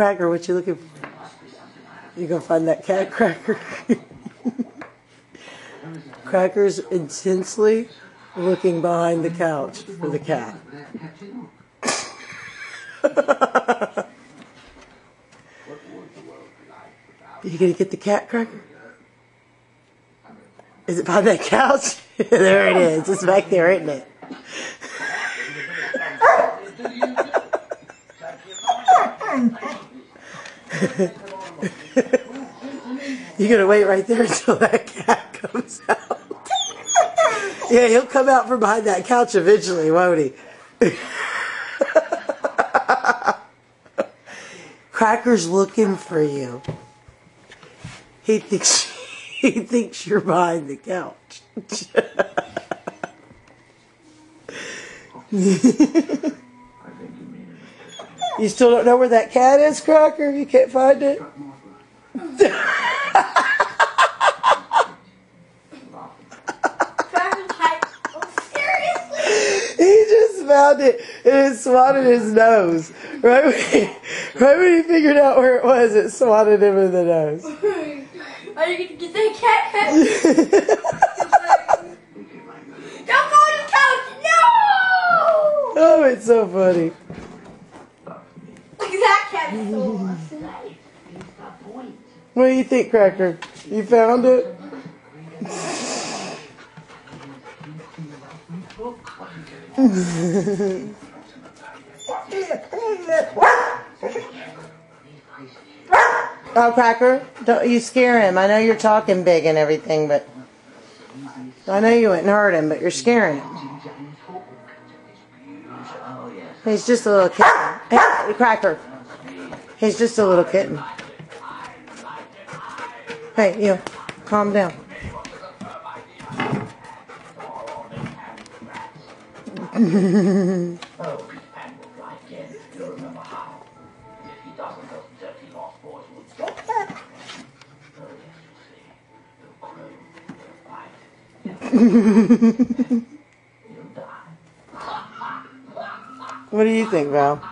Cracker, what you looking for? You gonna find that cat, Cracker? Cracker's intensely looking behind the couch for the cat. you gonna get the cat, Cracker? Is it behind that couch? there it is. It's back there, isn't it? You're gonna wait right there until that cat comes out. yeah, he'll come out from behind that couch eventually, won't he? Cracker's looking for you. He thinks he thinks you're behind the couch. you still don't know where that cat is, Cracker? You can't find it? He just found it and it swatted his nose. Right when, he, right when he figured out where it was, it swatted him in the nose. Are you gonna get that cat? Don't go on the couch! No! oh, it's so funny. Look at that cat so awesome. What do you think, Cracker? You found it? oh, Cracker, don't you scare him. I know you're talking big and everything, but I know you wouldn't hurt him, but you're scaring him. He's just a little kitten. Hey, Cracker. He's just a little kitten. Hey, you, calm down. What do you think, Val?